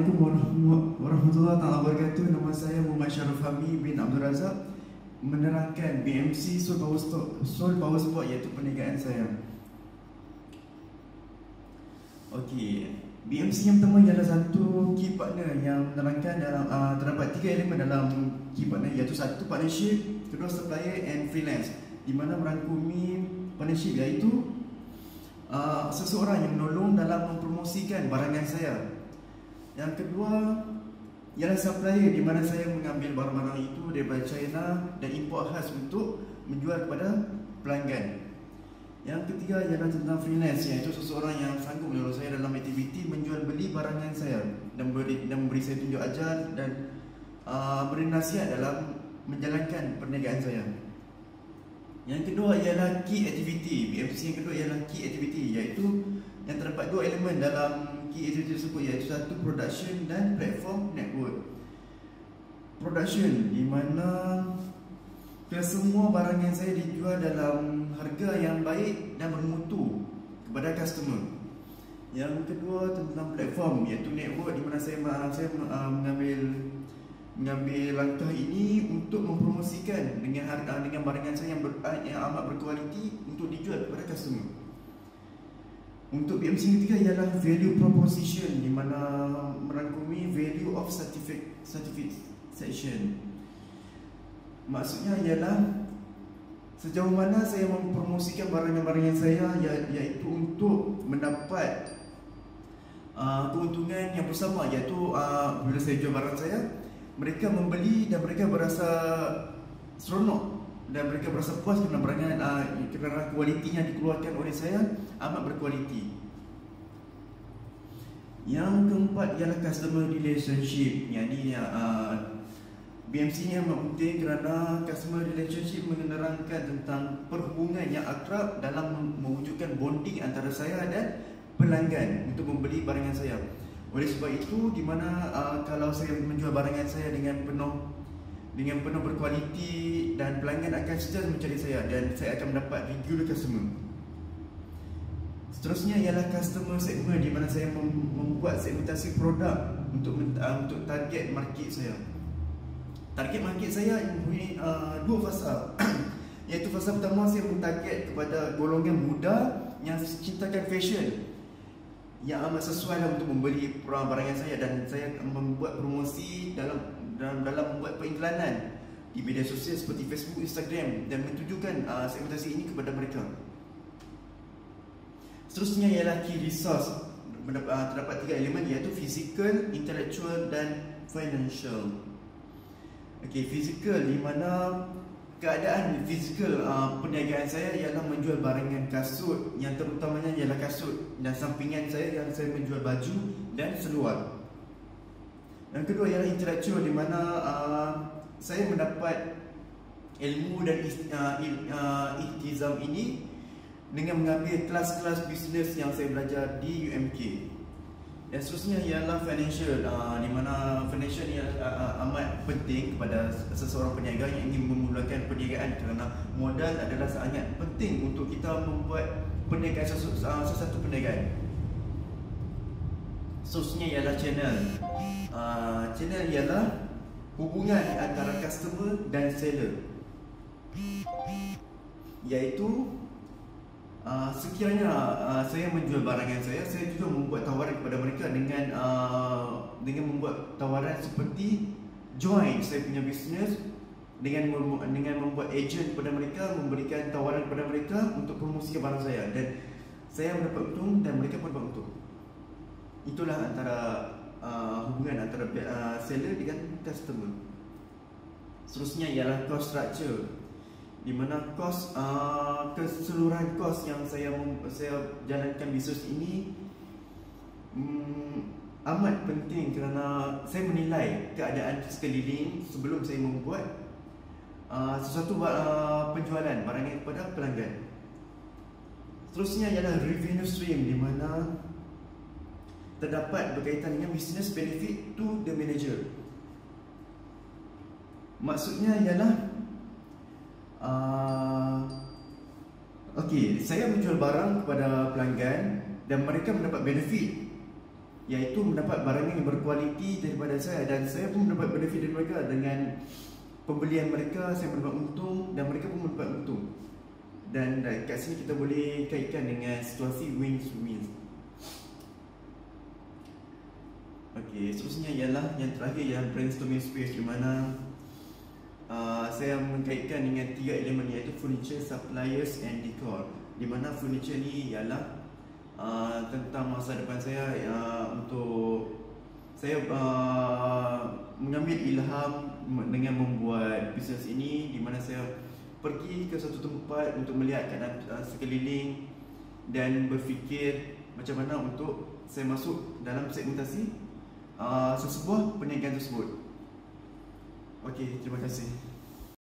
Assalamualaikum warahmatullahi wabarakatuh. Nama saya Muhammad Syarif Fahmi bin Abdul Razak menerangkan BMC Soul Power Sport, Soul Power Sport iaitu perniagaan saya. Okey, BMC yang pertama ialah satu key partner yang menerangkan dalam uh, terdapat tiga elemen dalam key partner iaitu satu partnership, kedua supplier and freelance di mana merangkumi partnership iaitu uh, seseorang yang menolong dalam mempromosikan barangan saya yang kedua ialah supplier di mana saya mengambil barang-barang itu daripada China dan import khas untuk menjual kepada pelanggan. Yang ketiga ialah tentang freelance iaitu seseorang yang sanggup menolong saya dalam aktiviti menjual beli barangan saya dan memberi, dan memberi saya tunjuk ajar dan uh, beri nasihat dalam menjalankan perniagaan saya. Yang kedua ialah key activity. BMC yang kedua ialah key activity iaitu yang terdapat dua elemen dalam key activity tersebut iaitu satu production dan platform network. Production di mana semua barang yang saya dijual dalam harga yang baik dan bermutu kepada customer. Yang kedua tentang platform iaitu network di mana saya saya uh, mengambil mengambil langkah ini untuk mempromosikan dengan harga dengan barangan saya yang, ber, yang amat berkualiti untuk dijual kepada customer. Untuk BMC ketiga ialah value proposition di mana merangkumi value of certificate certification. Maksudnya ialah sejauh mana saya mempromosikan barang-barang saya iaitu untuk mendapat uh, keuntungan yang bersama iaitu uh, bila saya jual barang saya mereka membeli dan mereka berasa seronok dan mereka berasa puas kerana barangan uh, kerana kualiti yang dikeluarkan oleh saya amat berkualiti. Yang keempat ialah customer relationship. Yang ini uh, BMC ni amat penting kerana customer relationship menerangkan tentang perhubungan yang akrab dalam mewujudkan bonding antara saya dan pelanggan untuk membeli barangan saya. Oleh sebab itu, di mana uh, kalau saya menjual barangan saya dengan penuh dengan penuh berkualiti dan pelanggan akan sentiasa mencari saya dan saya akan mendapat regular customer. Seterusnya ialah customer segment di mana saya membuat segmentasi produk untuk uh, untuk target market saya. Target market saya mempunyai uh, dua fasa. Iaitu fasa pertama saya mentarget kepada golongan muda yang cintakan fashion yang amat sesuai lah untuk membeli barang-barang saya dan saya membuat promosi dalam dalam dalam membuat perinklanan di media sosial seperti Facebook, Instagram dan mentujukan uh, segmentasi ini kepada mereka. Seterusnya ialah key resource uh, terdapat tiga elemen iaitu physical, intellectual dan financial. Okey, physical di mana keadaan fizikal uh, perniagaan saya ialah menjual barangan kasut yang terutamanya ialah kasut dan sampingan saya yang saya menjual baju dan seluar. Yang kedua ialah intellectual di mana uh, saya mendapat ilmu dan uh, uh, iktizam ini dengan mengambil kelas-kelas bisnes yang saya belajar di UMK. Dan seterusnya ialah financial uh, di mana financial ni uh, uh, amat penting kepada seseorang peniaga yang ingin memulakan perniagaan kerana modal adalah sangat penting untuk kita membuat perniagaan sesuatu perniagaan. Seterusnya ialah channel. Uh, channel ialah hubungan antara customer dan seller iaitu uh, sekiranya uh, saya menjual barangan saya saya juga membuat tawaran kepada mereka dengan uh, dengan membuat tawaran seperti join saya punya bisnes dengan dengan membuat agent kepada mereka memberikan tawaran kepada mereka untuk promosikan barang saya dan saya mendapat untung dan mereka pun dapat untung itulah antara uh, hubungan antara uh, seller dengan customer. Seterusnya ialah cost structure di mana kos uh, keseluruhan kos yang saya saya jalankan bisnes ini um, amat penting kerana saya menilai keadaan sekeliling sebelum saya membuat uh, sesuatu uh, penjualan barang kepada pelanggan. Seterusnya ialah revenue stream di mana terdapat berkaitan dengan business benefit to the manager. Maksudnya ialah uh, Okey, saya menjual barang kepada pelanggan dan mereka mendapat benefit. Iaitu mendapat barangan yang berkualiti daripada saya dan saya pun mendapat benefit dari mereka. Dengan pembelian mereka saya mendapat untung dan mereka pun mendapat untung. Dan kat sini kita boleh kaitkan dengan situasi win-win. Okey, seterusnya ialah yang terakhir yang brainstorming space di mana uh, saya mengkaitkan dengan tiga elemen iaitu furniture, suppliers and decor di mana furniture ni ialah uh, tentang masa depan saya uh, untuk saya uh, mengambil ilham dengan membuat bisnes ini di mana saya pergi ke satu tempat untuk melihat keadaan uh, sekeliling dan berfikir macam mana untuk saya masuk dalam segmentasi uh, sesebuah perniagaan tersebut. Okey, terima kasih.